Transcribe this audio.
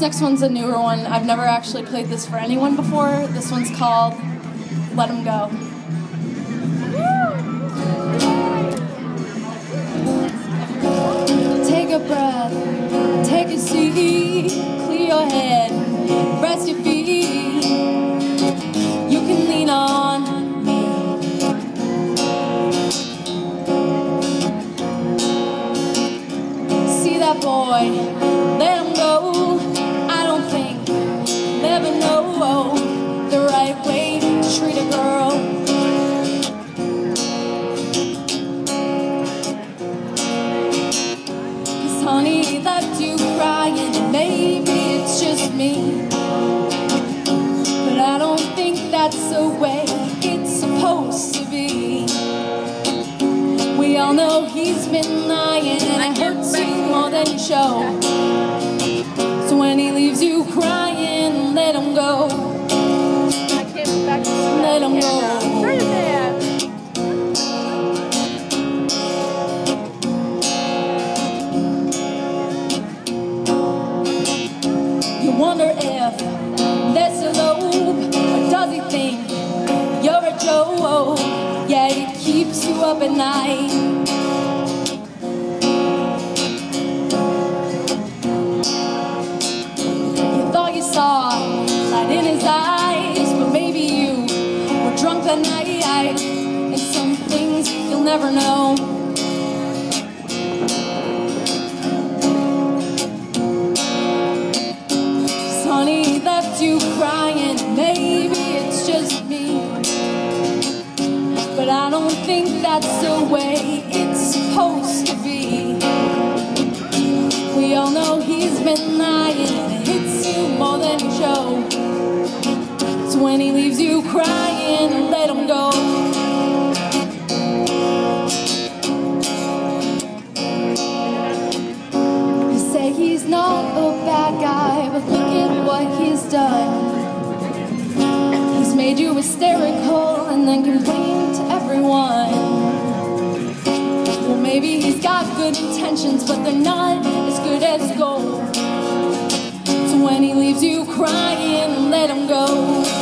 Next one's a newer one. I've never actually played this for anyone before. This one's called "Let Let 'em Go. Take a breath, take a seat, clear your head, rest your feet. You can lean on me. See that boy, honey left you crying, and maybe it's just me. But I don't think that's the way it's supposed to be. We all know he's been lying, and it hurts you more than you show. Keeps you up at night. You thought think that's the way it's supposed to be. We all know he's been lying, and it hits you more than show. So when he leaves you crying, let him go. You say he's not a bad guy, but look at what he's done. He's made you hysterical and then complain good intentions, but they're not as good as gold. So when he leaves you crying, let him go.